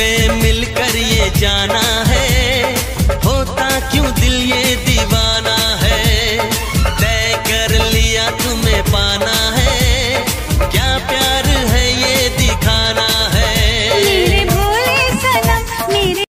से मिलकर ये जाना है